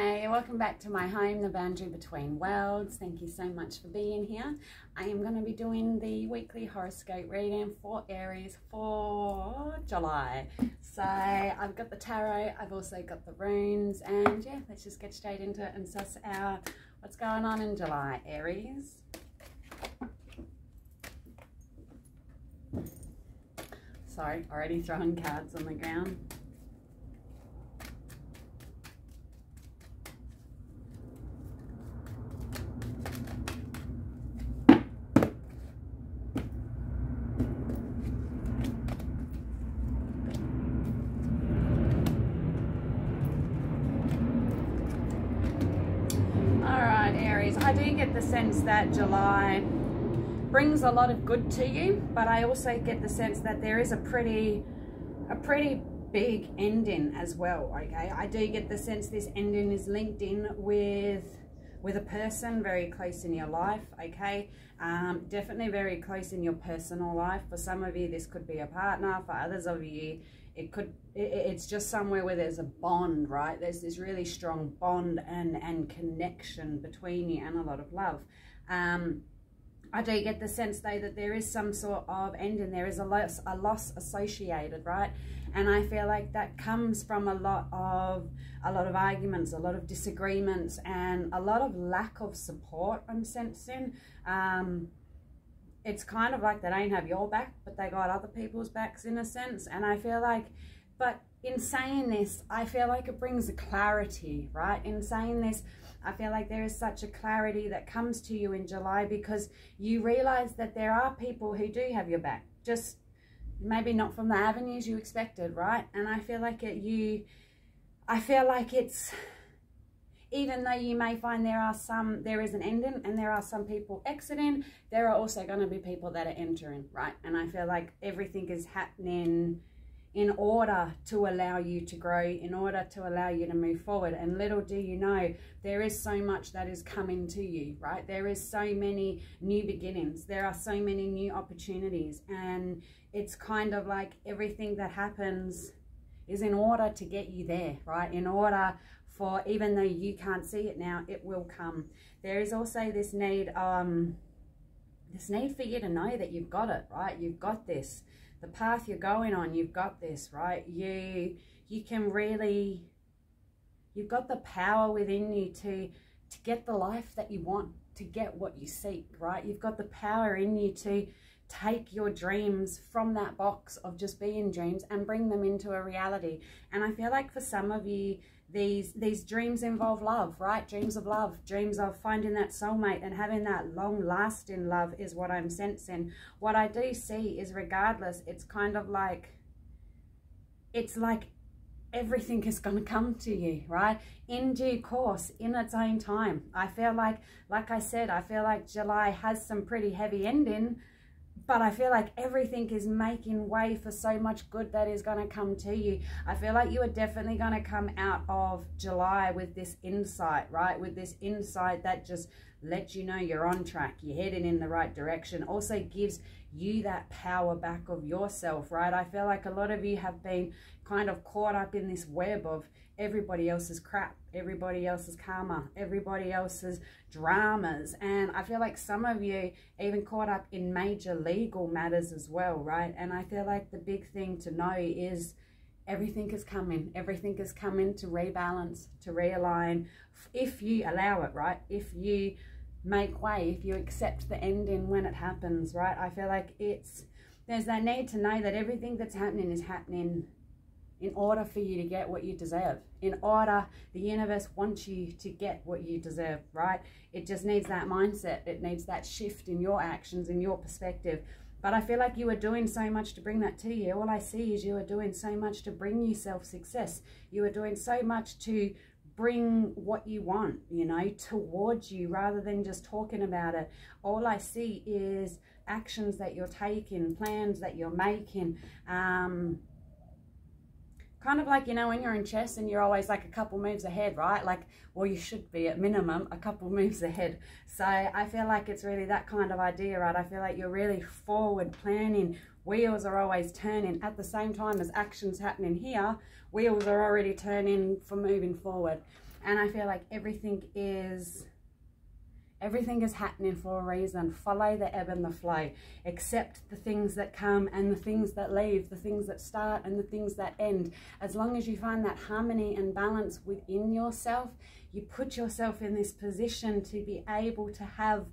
Hi, welcome back to my home, the boundary between worlds. Thank you so much for being here. I am going to be doing the weekly horoscope reading for Aries for July. So I've got the tarot, I've also got the runes, and yeah, let's just get straight into it and suss out what's going on in July, Aries. Sorry, already throwing cards on the ground. I do get the sense that July brings a lot of good to you, but I also get the sense that there is a pretty, a pretty big ending as well, okay? I do get the sense this ending is linked in with with a person very close in your life, okay? Um, definitely very close in your personal life. For some of you, this could be a partner. For others of you, it could it, it's just somewhere where there's a bond right? There's this really strong bond and and connection between you and a lot of love. Um I do get the sense though that there is some sort of ending there is a loss a loss associated right? And I feel like that comes from a lot of a lot of arguments a lot of disagreements and a lot of lack of support I'm sensing. Um it's kind of like they don't have your back, but they got other people's backs in a sense. And I feel like, but in saying this, I feel like it brings a clarity, right? In saying this, I feel like there is such a clarity that comes to you in July because you realize that there are people who do have your back, just maybe not from the avenues you expected, right? And I feel like it, you, I feel like it's, even though you may find there are some, there is an ending and there are some people exiting, there are also going to be people that are entering, right? And I feel like everything is happening in order to allow you to grow, in order to allow you to move forward. And little do you know, there is so much that is coming to you, right? There is so many new beginnings. There are so many new opportunities. And it's kind of like everything that happens is in order to get you there, right? In order for even though you can't see it now, it will come. There is also this need, um, this need for you to know that you've got it, right? You've got this. The path you're going on, you've got this, right? You, you can really, you've got the power within you to, to get the life that you want, to get what you seek, right? You've got the power in you to take your dreams from that box of just being dreams and bring them into a reality. And I feel like for some of you, these these dreams involve love right? Dreams of love dreams of finding that soulmate and having that long lasting love is what i'm sensing. What i do see is regardless it's kind of like it's like everything is going to come to you right? In due course in its own time. I feel like like i said i feel like july has some pretty heavy ending but I feel like everything is making way for so much good that is going to come to you. I feel like you are definitely going to come out of July with this insight, right? With this insight that just lets you know you're on track, you're heading in the right direction. Also gives you that power back of yourself, right? I feel like a lot of you have been kind of caught up in this web of everybody else's crap, everybody else's karma, everybody else's dramas. And I feel like some of you even caught up in major legal matters as well, right? And I feel like the big thing to know is everything is coming. Everything is coming to rebalance, to realign, if you allow it, right? If you make way, if you accept the ending when it happens, right? I feel like it's, there's that need to know that everything that's happening is happening in order for you to get what you deserve. In order, the universe wants you to get what you deserve, right? It just needs that mindset. It needs that shift in your actions, in your perspective. But I feel like you are doing so much to bring that to you. All I see is you are doing so much to bring you self-success. You are doing so much to bring what you want, you know, towards you rather than just talking about it. All I see is actions that you're taking, plans that you're making, um, kind of like, you know, when you're in chess and you're always like a couple moves ahead, right? Like, well, you should be at minimum a couple moves ahead. So I feel like it's really that kind of idea, right? I feel like you're really forward planning. Wheels are always turning at the same time as actions happening here. Wheels are already turning for moving forward. And I feel like everything is Everything is happening for a reason. Follow the ebb and the flow. Accept the things that come and the things that leave, the things that start and the things that end. As long as you find that harmony and balance within yourself, you put yourself in this position to be able to have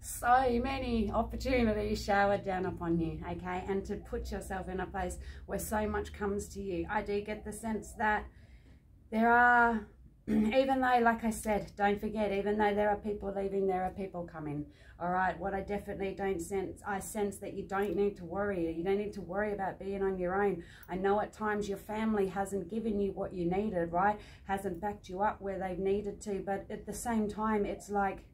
so many opportunities showered down upon you, okay? And to put yourself in a place where so much comes to you. I do get the sense that there are even though, like I said, don't forget, even though there are people leaving, there are people coming. All right. What I definitely don't sense, I sense that you don't need to worry. You don't need to worry about being on your own. I know at times your family hasn't given you what you needed, right? Hasn't backed you up where they've needed to. But at the same time, it's like,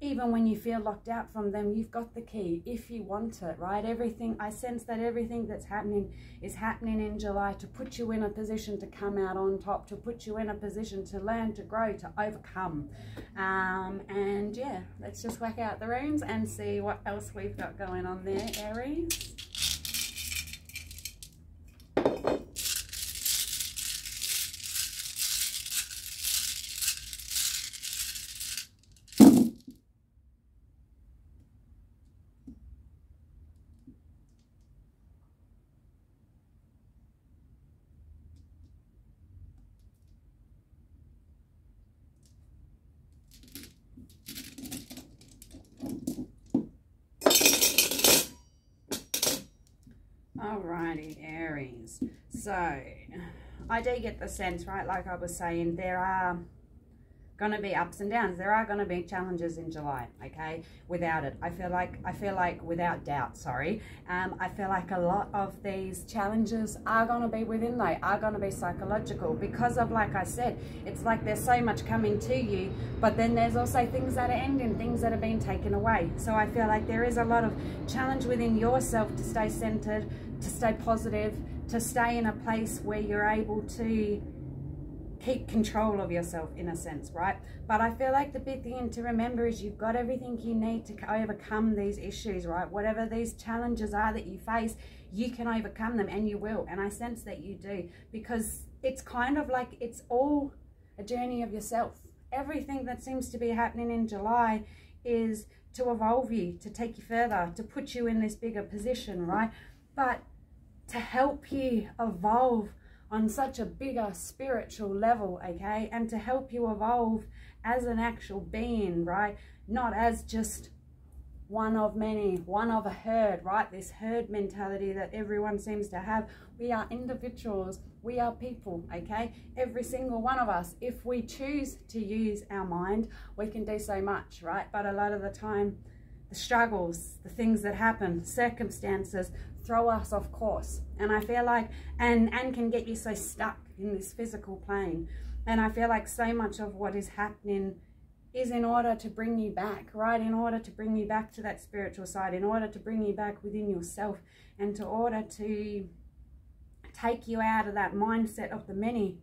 even when you feel locked out from them, you've got the key if you want it, right? Everything, I sense that everything that's happening is happening in July to put you in a position to come out on top, to put you in a position to learn, to grow, to overcome. Um, and yeah, let's just whack out the runes and see what else we've got going on there, Aries. Alrighty, Aries. So, I do get the sense, right, like I was saying, there are going to be ups and downs. There are going to be challenges in July, okay? Without it. I feel like, I feel like without doubt, sorry. Um, I feel like a lot of these challenges are going to be within they are going to be psychological because of, like I said, it's like there's so much coming to you, but then there's also things that are ending, things that are being taken away. So I feel like there is a lot of challenge within yourself to stay centered, to stay positive, to stay in a place where you're able to keep control of yourself in a sense, right? But I feel like the big thing to remember is you've got everything you need to overcome these issues, right? Whatever these challenges are that you face, you can overcome them and you will. And I sense that you do because it's kind of like it's all a journey of yourself. Everything that seems to be happening in July is to evolve you, to take you further, to put you in this bigger position, right? But to help you evolve on such a bigger spiritual level, okay? And to help you evolve as an actual being, right? Not as just one of many, one of a herd, right? This herd mentality that everyone seems to have. We are individuals, we are people, okay? Every single one of us, if we choose to use our mind, we can do so much, right? But a lot of the time, the struggles, the things that happen, circumstances, throw us off course. And I feel like, and, and can get you so stuck in this physical plane. And I feel like so much of what is happening is in order to bring you back, right? In order to bring you back to that spiritual side, in order to bring you back within yourself, and to order to take you out of that mindset of the many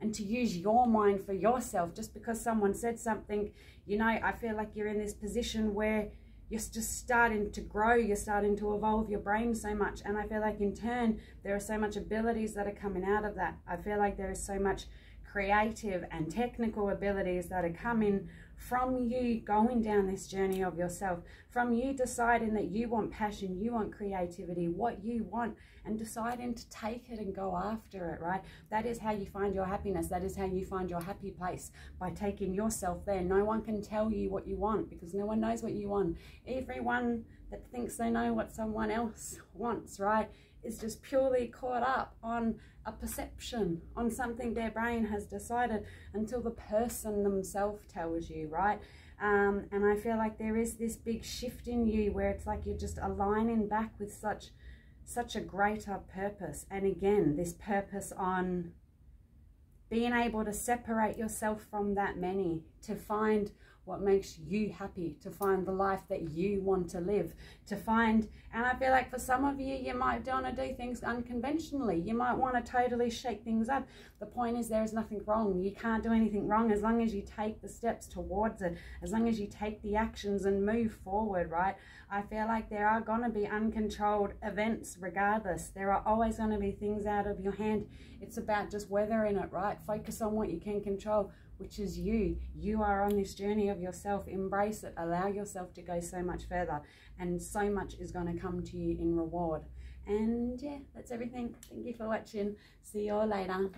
and to use your mind for yourself. Just because someone said something, you know, I feel like you're in this position where you're just starting to grow, you're starting to evolve your brain so much. And I feel like in turn, there are so much abilities that are coming out of that. I feel like there is so much creative and technical abilities that are coming from you going down this journey of yourself, from you deciding that you want passion, you want creativity, what you want, and deciding to take it and go after it, right? That is how you find your happiness. That is how you find your happy place by taking yourself there. No one can tell you what you want because no one knows what you want. Everyone that thinks they know what someone else wants, right, is just purely caught up on a perception, on something their brain has decided until the person themselves tells you, right? Um, and I feel like there is this big shift in you where it's like you're just aligning back with such such a greater purpose. And again, this purpose on being able to separate yourself from that many, to find what makes you happy, to find the life that you want to live, to find, and I feel like for some of you, you might want to do things unconventionally. You might want to totally shake things up. The point is there is nothing wrong. You can't do anything wrong as long as you take the steps towards it, as long as you take the actions and move forward, right? I feel like there are going to be uncontrolled events regardless. There are always going to be things out of your hand. It's about just weathering it, right? Focus on what you can control which is you. You are on this journey of yourself. Embrace it. Allow yourself to go so much further. And so much is going to come to you in reward. And yeah, that's everything. Thank you for watching. See you all later.